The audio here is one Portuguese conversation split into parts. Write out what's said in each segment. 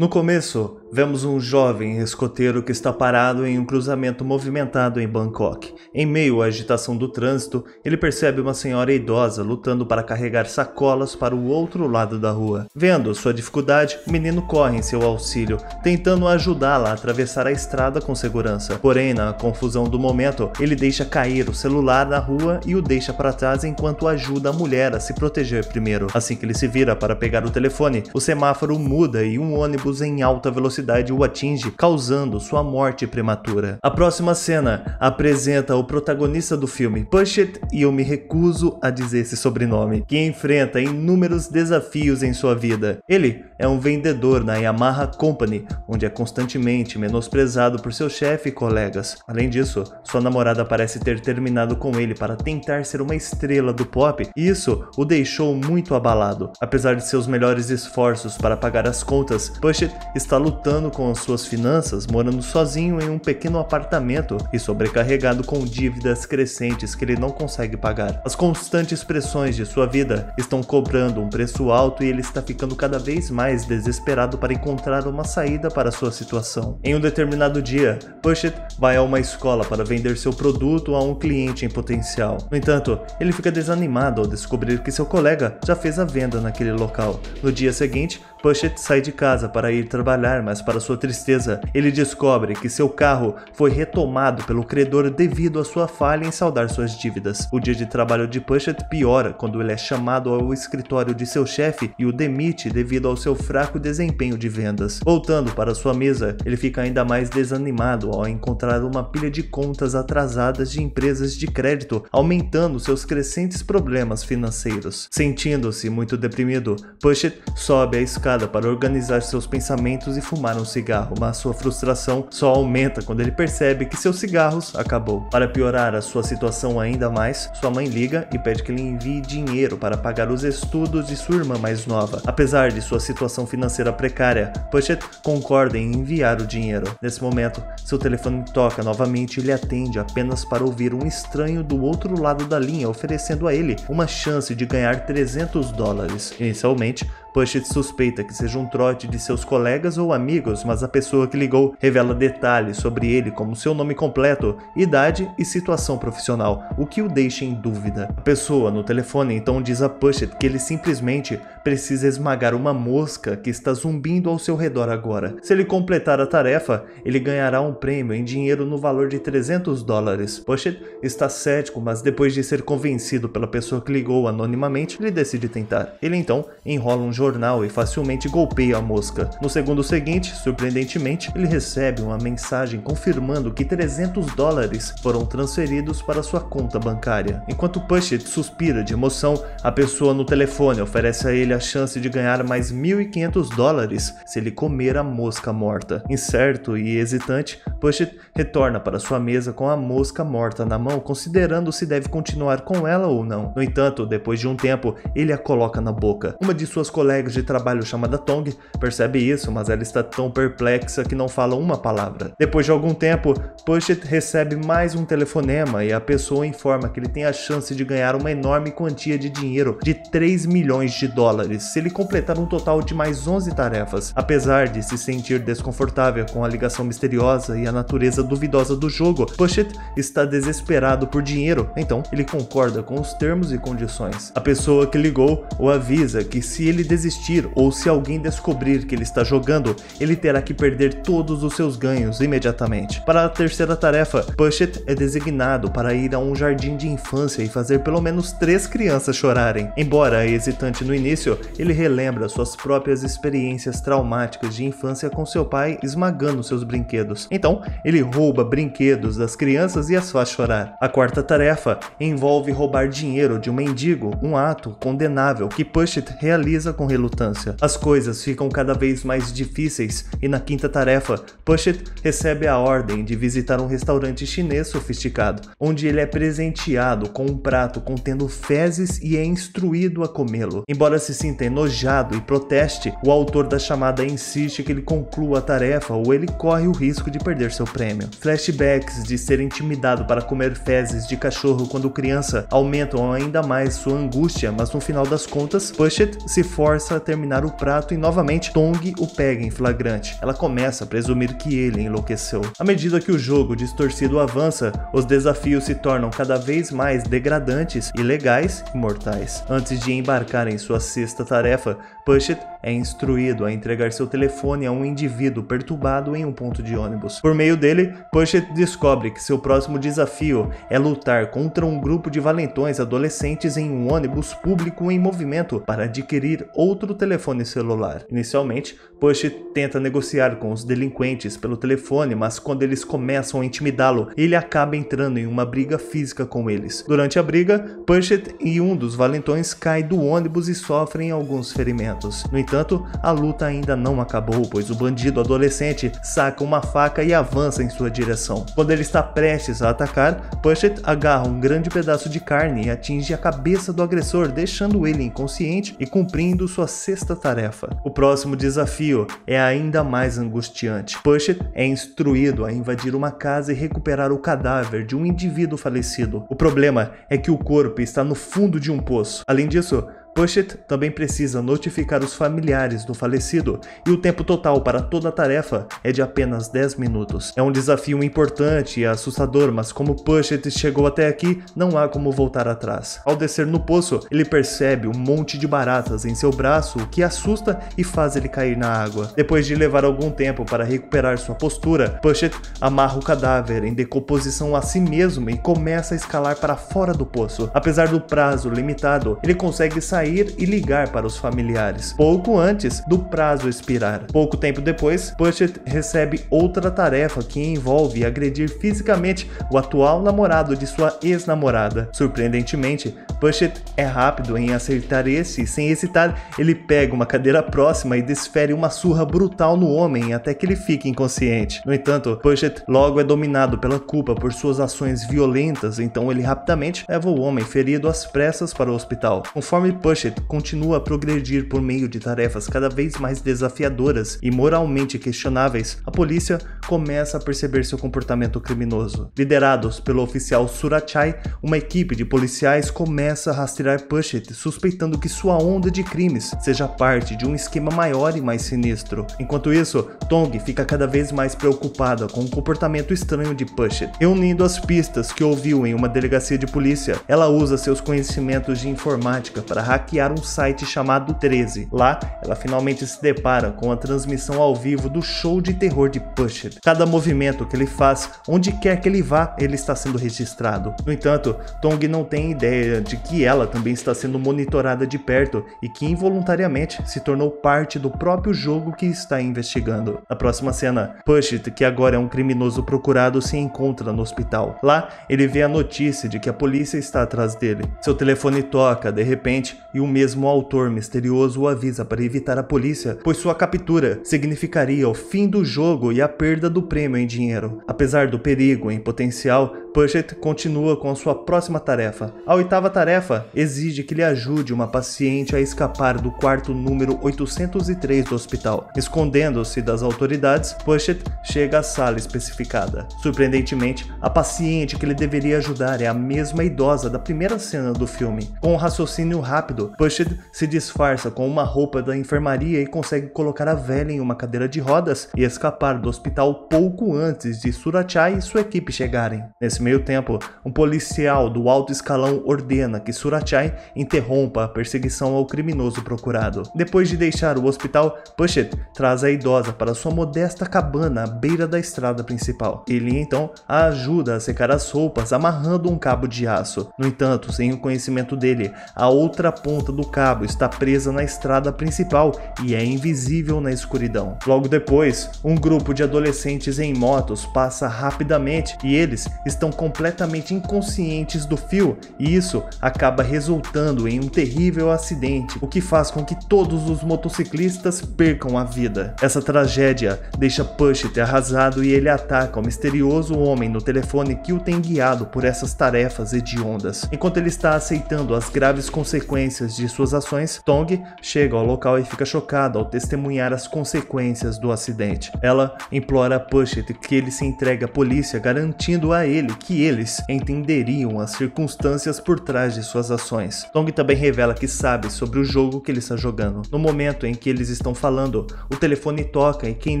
No começo, vemos um jovem escoteiro que está parado em um cruzamento movimentado em Bangkok. Em meio à agitação do trânsito, ele percebe uma senhora idosa lutando para carregar sacolas para o outro lado da rua. Vendo sua dificuldade, o menino corre em seu auxílio, tentando ajudá-la a atravessar a estrada com segurança. Porém, na confusão do momento, ele deixa cair o celular na rua e o deixa para trás enquanto ajuda a mulher a se proteger primeiro. Assim que ele se vira para pegar o telefone, o semáforo muda e um ônibus em alta velocidade o atinge, causando sua morte prematura. A próxima cena apresenta o protagonista do filme, Push It, e eu me recuso a dizer esse sobrenome, que enfrenta inúmeros desafios em sua vida. Ele é um vendedor na Yamaha Company, onde é constantemente menosprezado por seu chefe e colegas. Além disso, sua namorada parece ter terminado com ele para tentar ser uma estrela do pop, e isso o deixou muito abalado. Apesar de seus melhores esforços para pagar as contas, Push está lutando com as suas finanças, morando sozinho em um pequeno apartamento e sobrecarregado com dívidas crescentes que ele não consegue pagar. As constantes pressões de sua vida estão cobrando um preço alto e ele está ficando cada vez mais desesperado para encontrar uma saída para sua situação. Em um determinado dia, Pushit vai a uma escola para vender seu produto a um cliente em potencial. No entanto, ele fica desanimado ao descobrir que seu colega já fez a venda naquele local. No dia seguinte, Pushit sai de casa para ir trabalhar, mas para sua tristeza, ele descobre que seu carro foi retomado pelo credor devido à sua falha em saldar suas dívidas. O dia de trabalho de Pushit piora quando ele é chamado ao escritório de seu chefe e o demite devido ao seu fraco desempenho de vendas. Voltando para sua mesa, ele fica ainda mais desanimado ao encontrar uma pilha de contas atrasadas de empresas de crédito, aumentando seus crescentes problemas financeiros. Sentindo-se muito deprimido, Pushit sobe a escada para organizar seus pensamentos e fumar um cigarro, mas sua frustração só aumenta quando ele percebe que seus cigarros acabou. Para piorar a sua situação ainda mais, sua mãe liga e pede que ele envie dinheiro para pagar os estudos de sua irmã mais nova. Apesar de sua situação financeira precária, Pushett concorda em enviar o dinheiro. Nesse momento, seu telefone toca novamente e ele atende apenas para ouvir um estranho do outro lado da linha oferecendo a ele uma chance de ganhar 300 dólares. Inicialmente, Pushit suspeita que seja um trote de seus colegas ou amigos, mas a pessoa que ligou revela detalhes sobre ele, como seu nome completo, idade e situação profissional, o que o deixa em dúvida. A pessoa no telefone então diz a Pushit que ele simplesmente precisa esmagar uma mosca que está zumbindo ao seu redor agora. Se ele completar a tarefa, ele ganhará um prêmio em dinheiro no valor de 300 dólares. Pushit está cético, mas depois de ser convencido pela pessoa que ligou anonimamente, ele decide tentar. Ele então enrola um jornal e facilmente golpeia a mosca. No segundo seguinte, surpreendentemente, ele recebe uma mensagem confirmando que 300 dólares foram transferidos para sua conta bancária. Enquanto Pushit suspira de emoção, a pessoa no telefone oferece a ele a chance de ganhar mais 1.500 dólares se ele comer a mosca morta. Incerto e hesitante, Pushit retorna para sua mesa com a mosca morta na mão, considerando se deve continuar com ela ou não. No entanto, depois de um tempo, ele a coloca na boca. Uma de suas colegas colegas de trabalho chamada Tong percebe isso, mas ela está tão perplexa que não fala uma palavra. Depois de algum tempo, Pushit recebe mais um telefonema e a pessoa informa que ele tem a chance de ganhar uma enorme quantia de dinheiro de 3 milhões de dólares se ele completar um total de mais 11 tarefas. Apesar de se sentir desconfortável com a ligação misteriosa e a natureza duvidosa do jogo, Pushit está desesperado por dinheiro, então ele concorda com os termos e condições. A pessoa que ligou o avisa que se ele desistir ou se alguém descobrir que ele está jogando, ele terá que perder todos os seus ganhos imediatamente. Para a terceira tarefa, Pushit é designado para ir a um jardim de infância e fazer pelo menos três crianças chorarem. Embora hesitante no início, ele relembra suas próprias experiências traumáticas de infância com seu pai esmagando seus brinquedos. Então, ele rouba brinquedos das crianças e as faz chorar. A quarta tarefa envolve roubar dinheiro de um mendigo, um ato condenável que Pushit realiza com relutância. As coisas ficam cada vez mais difíceis e na quinta tarefa, Pushit recebe a ordem de visitar um restaurante chinês sofisticado, onde ele é presenteado com um prato contendo fezes e é instruído a comê-lo. Embora se sinta enojado e proteste, o autor da chamada insiste que ele conclua a tarefa ou ele corre o risco de perder seu prêmio. Flashbacks de ser intimidado para comer fezes de cachorro quando criança aumentam ainda mais sua angústia, mas no final das contas, Pushit se força a terminar o prato e novamente Tong o pega em flagrante. Ela começa a presumir que ele enlouqueceu. À medida que o jogo distorcido avança, os desafios se tornam cada vez mais degradantes, ilegais e mortais. Antes de embarcar em sua sexta tarefa, Push It é instruído a entregar seu telefone a um indivíduo perturbado em um ponto de ônibus. Por meio dele, Push It descobre que seu próximo desafio é lutar contra um grupo de valentões adolescentes em um ônibus público em movimento para adquirir outro telefone celular. Inicialmente, Push tenta negociar com os delinquentes pelo telefone, mas quando eles começam a intimidá-lo, ele acaba entrando em uma briga física com eles. Durante a briga, Push e um dos valentões caem do ônibus e sofrem alguns ferimentos. No entanto, a luta ainda não acabou, pois o bandido adolescente saca uma faca e avança em sua direção. Quando ele está prestes a atacar, Push agarra um grande pedaço de carne e atinge a cabeça do agressor, deixando ele inconsciente e cumprindo sua sexta tarefa. O próximo desafio é ainda mais angustiante. Push é instruído a invadir uma casa e recuperar o cadáver de um indivíduo falecido. O problema é que o corpo está no fundo de um poço. Além disso, Pushit também precisa notificar os familiares do falecido e o tempo total para toda a tarefa é de apenas 10 minutos. É um desafio importante e assustador, mas como Pushit chegou até aqui, não há como voltar atrás. Ao descer no poço, ele percebe um monte de baratas em seu braço, o que assusta e faz ele cair na água. Depois de levar algum tempo para recuperar sua postura, Pushit amarra o cadáver em decomposição a si mesmo e começa a escalar para fora do poço. Apesar do prazo limitado, ele consegue sair sair e ligar para os familiares, pouco antes do prazo expirar. Pouco tempo depois, Pushit recebe outra tarefa que envolve agredir fisicamente o atual namorado de sua ex-namorada. Surpreendentemente, Pushit é rápido em acertar esse e, sem hesitar, ele pega uma cadeira próxima e desfere uma surra brutal no homem até que ele fique inconsciente. No entanto, Pushit logo é dominado pela culpa por suas ações violentas, então ele rapidamente leva o homem ferido às pressas para o hospital. Conforme Pushit continua a progredir por meio de tarefas cada vez mais desafiadoras e moralmente questionáveis, a polícia começa a perceber seu comportamento criminoso. Liderados pelo oficial Surachai, uma equipe de policiais começa a rastrear Pushit, suspeitando que sua onda de crimes seja parte de um esquema maior e mais sinistro. Enquanto isso, Tong fica cada vez mais preocupada com o comportamento estranho de Pushit. Reunindo as pistas que ouviu em uma delegacia de polícia, ela usa seus conhecimentos de informática para hackear um site chamado 13. Lá, ela finalmente se depara com a transmissão ao vivo do show de terror de Pushed. Cada movimento que ele faz, onde quer que ele vá, ele está sendo registrado. No entanto, Tong não tem ideia de que ela também está sendo monitorada de perto e que involuntariamente se tornou parte do próprio jogo que está investigando. Na próxima cena, Pushed, que agora é um criminoso procurado, se encontra no hospital. Lá, ele vê a notícia de que a polícia está atrás dele. Seu telefone toca, de repente, e o mesmo autor misterioso o avisa para evitar a polícia, pois sua captura significaria o fim do jogo e a perda do prêmio em dinheiro. Apesar do perigo em potencial, Pushit continua com a sua próxima tarefa. A oitava tarefa exige que ele ajude uma paciente a escapar do quarto número 803 do hospital. Escondendo-se das autoridades, Pushit chega à sala especificada. Surpreendentemente, a paciente que ele deveria ajudar é a mesma idosa da primeira cena do filme. Com um raciocínio rápido, Pushit se disfarça com uma roupa da enfermaria e consegue colocar a velha em uma cadeira de rodas e escapar do hospital pouco antes de Surachai e sua equipe chegarem. Nesse Nesse meio tempo, um policial do alto escalão ordena que Surachai interrompa a perseguição ao criminoso procurado. Depois de deixar o hospital, Pushit traz a idosa para sua modesta cabana à beira da estrada principal. Ele então a ajuda a secar as roupas amarrando um cabo de aço. No entanto, sem o conhecimento dele, a outra ponta do cabo está presa na estrada principal e é invisível na escuridão. Logo depois, um grupo de adolescentes em motos passa rapidamente e eles estão estão completamente inconscientes do fio e isso acaba resultando em um terrível acidente, o que faz com que todos os motociclistas percam a vida. Essa tragédia deixa Pushit arrasado e ele ataca o misterioso homem no telefone que o tem guiado por essas tarefas hediondas. Enquanto ele está aceitando as graves consequências de suas ações, Tong chega ao local e fica chocada ao testemunhar as consequências do acidente. Ela implora a Pushit que ele se entregue à polícia, garantindo a ele que eles entenderiam as circunstâncias por trás de suas ações. Tong também revela que sabe sobre o jogo que ele está jogando. No momento em que eles estão falando, o telefone toca e quem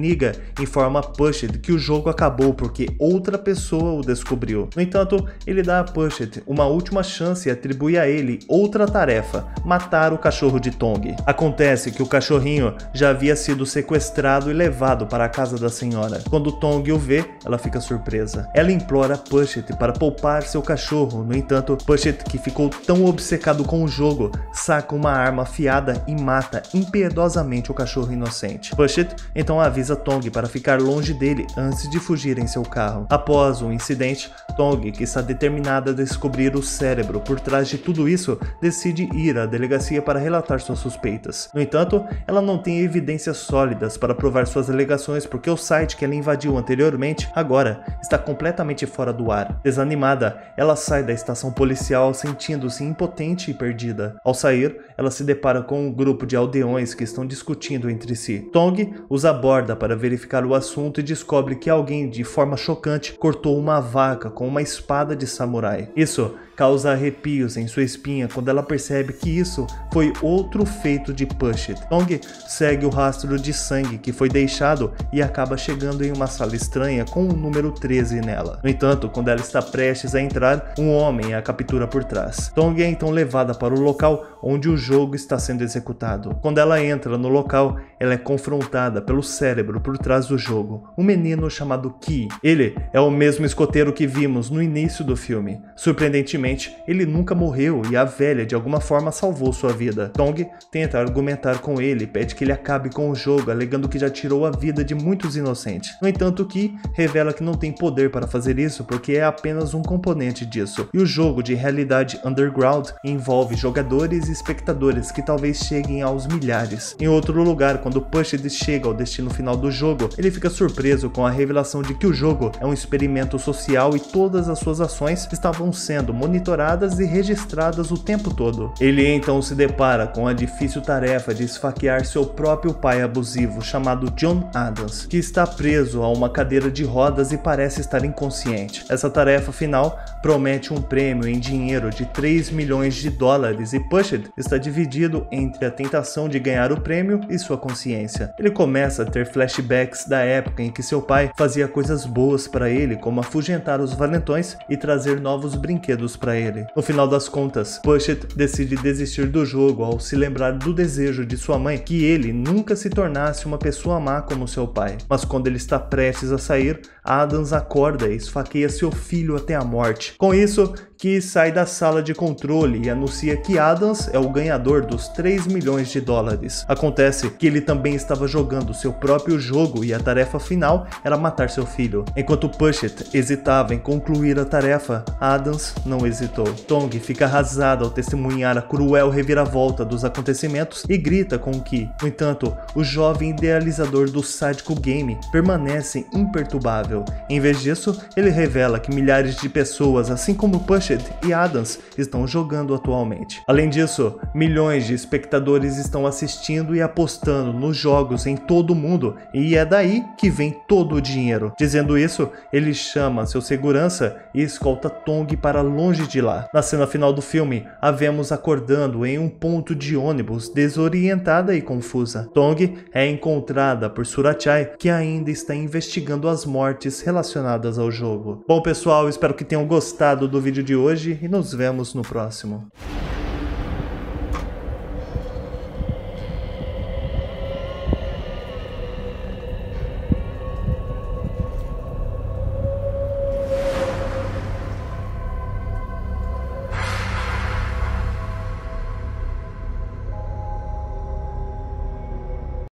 liga informa Pushit que o jogo acabou porque outra pessoa o descobriu. No entanto, ele dá a Pushit uma última chance e atribui a ele outra tarefa: matar o cachorro de Tong. Acontece que o cachorrinho já havia sido sequestrado e levado para a casa da senhora. Quando Tong o vê, ela fica surpresa. Ela implora Pushit para poupar seu cachorro. No entanto, Pushit, que ficou tão obcecado com o jogo, saca uma arma afiada e mata impiedosamente o cachorro inocente. Pushit então avisa Tong para ficar longe dele antes de fugir em seu carro. Após o incidente, Tong, que está determinada a descobrir o cérebro por trás de tudo isso, decide ir à delegacia para relatar suas suspeitas. No entanto, ela não tem evidências sólidas para provar suas alegações porque o site que ela invadiu anteriormente agora está completamente fora do ar. Desanimada, ela sai da estação policial sentindo-se impotente e perdida. Ao sair, ela se depara com um grupo de aldeões que estão discutindo entre si. Tong os aborda para verificar o assunto e descobre que alguém, de forma chocante, cortou uma vaca com uma espada de samurai. Isso causa arrepios em sua espinha quando ela percebe que isso foi outro feito de Push It. Tong segue o rastro de sangue que foi deixado e acaba chegando em uma sala estranha com o número 13 nela. No entanto, quando ela está prestes a entrar, um homem a captura por trás. Tong é então levada para o local onde o jogo está sendo executado. Quando ela entra no local, ela é confrontada pelo cérebro por trás do jogo, um menino chamado Ki. Ele é o mesmo escoteiro que vimos no início do filme. Surpreendentemente, ele nunca morreu e a velha de alguma forma salvou sua vida. Tong tenta argumentar com ele e pede que ele acabe com o jogo, alegando que já tirou a vida de muitos inocentes. No entanto, Ki revela que não tem poder para fazer isso porque é apenas um componente disso. E o jogo de realidade underground envolve jogadores e espectadores que talvez cheguem aos milhares. Em outro lugar, quando Pushed chega ao destino final do jogo, ele fica surpreso com a revelação de que o jogo é um experimento social e todas as suas ações estavam sendo monitoradas e registradas o tempo todo. Ele então se depara com a difícil tarefa de esfaquear seu próprio pai abusivo, chamado John Adams, que está preso a uma cadeira de rodas e parece estar inconsciente. Essa tarefa final promete um prêmio em dinheiro de 3 milhões de dólares e Pushed está dividido entre a tentação de ganhar o prêmio e sua consciência. Ele começa a ter flashbacks da época em que seu pai fazia coisas boas para ele, como afugentar os valentões e trazer novos brinquedos para ele. No final das contas, Pushit decide desistir do jogo ao se lembrar do desejo de sua mãe que ele nunca se tornasse uma pessoa má como seu pai. Mas quando ele está prestes a sair, Adams acorda e esfaqueia seu filho até a morte. Com isso, que sai da sala de controle e anuncia que Adams é o ganhador dos 3 milhões de dólares. Acontece que ele também estava jogando seu próprio jogo e a tarefa final era matar seu filho. Enquanto Pushit hesitava em concluir a tarefa, Adams não hesitou. Tong fica arrasado ao testemunhar a cruel reviravolta dos acontecimentos e grita com que, no entanto, o jovem idealizador do sádico game permanece imperturbável. Em vez disso, ele revela que milhares de pessoas, assim como Pushit, e Adams estão jogando atualmente. Além disso, milhões de espectadores estão assistindo e apostando nos jogos em todo o mundo, e é daí que vem todo o dinheiro. Dizendo isso, ele chama seu segurança e escolta Tong para longe de lá. Na cena final do filme, a vemos acordando em um ponto de ônibus, desorientada e confusa. Tong é encontrada por Surachai, que ainda está investigando as mortes relacionadas ao jogo. Bom pessoal, espero que tenham gostado do vídeo de hoje e nos vemos no próximo.